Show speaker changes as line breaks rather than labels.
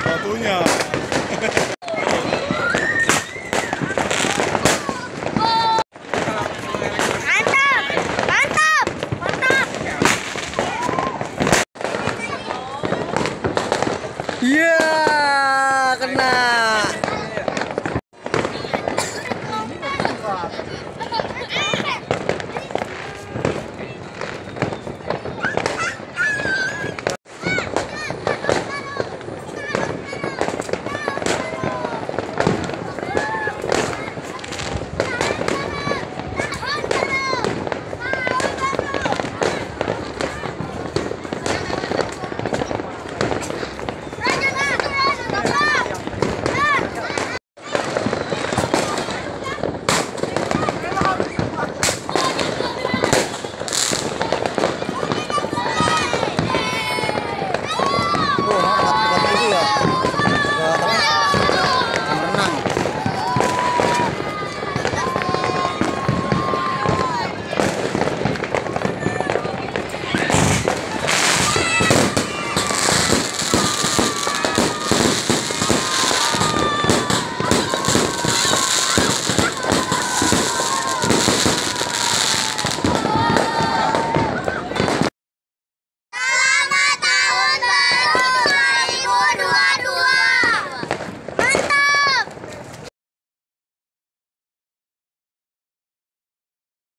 好多鸟！
棒棒，棒棒，棒
棒！耶！